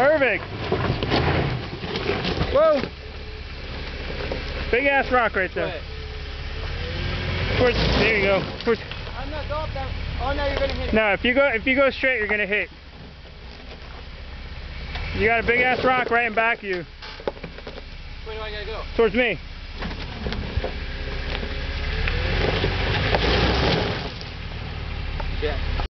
Perfect. Whoa. Big ass rock right there. Of course, there you go. Course. I'm not going down. Oh no, you're gonna hit it. no, if you go if you go straight, you're gonna hit. You got a big ass rock right in back of you. Where do I gotta go? Towards me. Yeah.